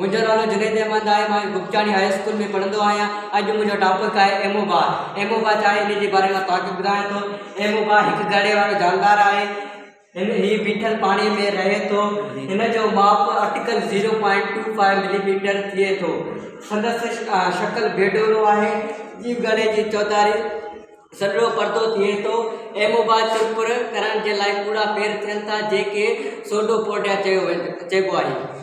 मुझे नालो जुनेद अहमद है मैं गुप्तानी हाई स्कूल में पढ़ो आया अज मुझे टॉपिक है एमोबा एमोबा चाहे इन बारे में तव्हांखे बुधा तो एमोबा एक घड़े वारो जानदारु आहे हिन हीउ बीठल पानी में रहे तो हिन जो माप article zero point two five millimeter थे तो संदस शकल गड़े की चौधारी सॼो परदो थिए थो एमोबा चुपुर करण जे लाइ कूड़ा पेर थियनि था जेके सोडो पोडिया चयो वञ चइबो आहे